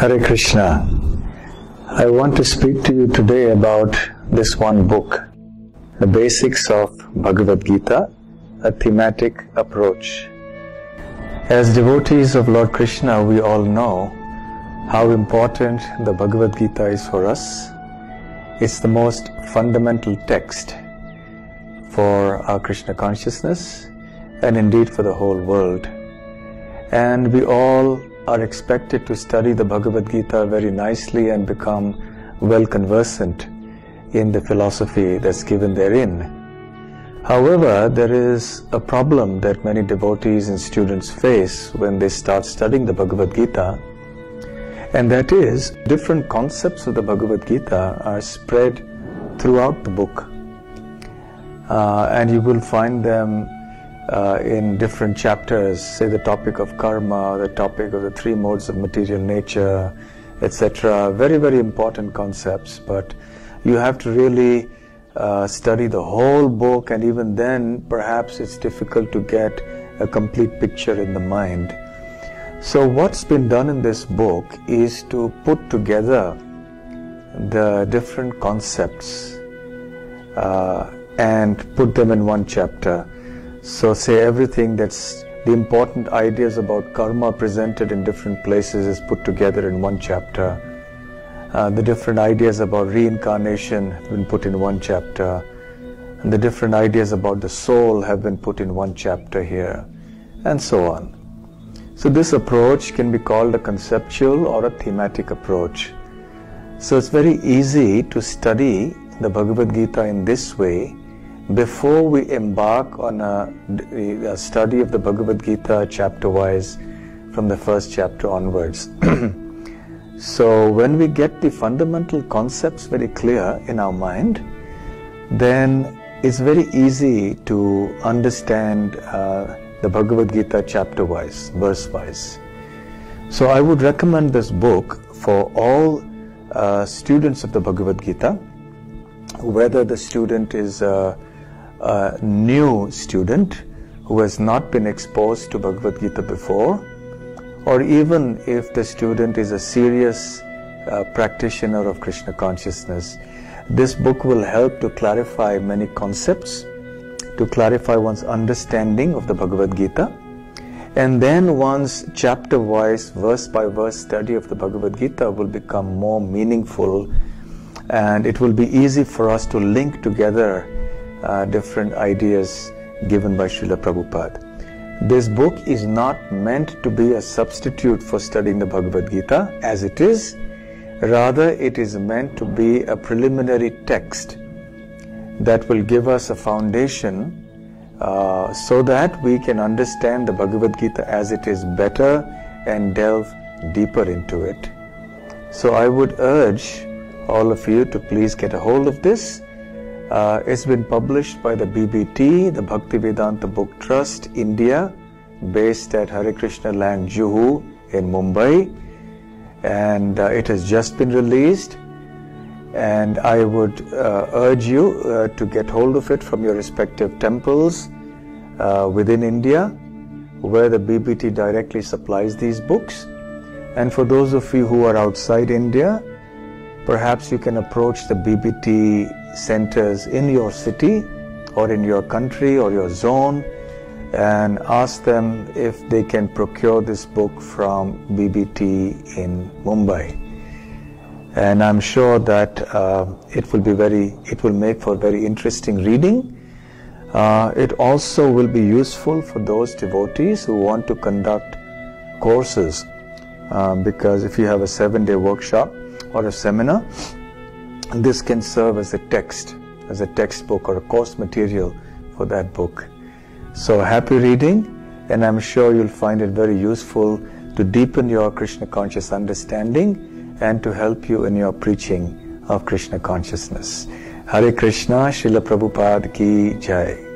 Hare Krishna. I want to speak to you today about this one book, The Basics of Bhagavad Gita, a thematic approach. As devotees of Lord Krishna, we all know how important the Bhagavad Gita is for us. It's the most fundamental text for our Krishna consciousness and indeed for the whole world. And we all are expected to study the Bhagavad Gita very nicely and become well conversant in the philosophy that's given therein. However, there is a problem that many devotees and students face when they start studying the Bhagavad Gita, and that is different concepts of the Bhagavad Gita are spread throughout the book. Uh, and you will find them uh, in different chapters, say the topic of karma, the topic of the three modes of material nature, etc. Very, very important concepts, but you have to really uh, study the whole book, and even then, perhaps it's difficult to get a complete picture in the mind. So, what's been done in this book is to put together the different concepts uh, and put them in one chapter. So, say everything that's the important ideas about karma presented in different places is put together in one chapter. Uh, the different ideas about reincarnation have been put in one chapter. And the different ideas about the soul have been put in one chapter here, and so on. So, this approach can be called a conceptual or a thematic approach. So, it's very easy to study the Bhagavad Gita in this way before we embark on a, a, study of the Bhagavad Gita chapter wise from the first chapter onwards. so, when we get the fundamental concepts very clear in our mind, then it's very easy to understand uh, the Bhagavad Gita chapter wise, verse wise. So, I would recommend this book for all uh, students of the Bhagavad Gita, whether the student is uh, a new student who has not been exposed to Bhagavad Gita before, or even if the student is a serious uh, practitioner of Krishna consciousness, this book will help to clarify many concepts, to clarify one's understanding of the Bhagavad Gita, and then one's chapter wise, verse by verse study of the Bhagavad Gita will become more meaningful and it will be easy for us to link together uh, different ideas given by Srila Prabhupada. This book is not meant to be a substitute for studying the Bhagavad Gita as it is, rather, it is meant to be a preliminary text that will give us a foundation uh, so that we can understand the Bhagavad Gita as it is better and delve deeper into it. So, I would urge all of you to please get a hold of this uh, it's been published by the BBT, the Bhaktivedanta Book Trust, India, based at Hare Krishna Land, Juhu in Mumbai. And uh, it has just been released. And I would uh, urge you uh, to get hold of it from your respective temples uh, within India, where the BBT directly supplies these books. And for those of you who are outside India, perhaps you can approach the BBT centers in your city or in your country or your zone and ask them if they can procure this book from BBT in Mumbai. And I'm sure that uh, it will be very, it will make for very interesting reading. Uh, it also will be useful for those devotees who want to conduct courses um, because if you have a seven day workshop or a seminar, this can serve as a text, as a textbook or a course material for that book. So happy reading, and I'm sure you'll find it very useful to deepen your Krishna conscious understanding and to help you in your preaching of Krishna consciousness. Hare Krishna, Srila Prabhupada ki Jai.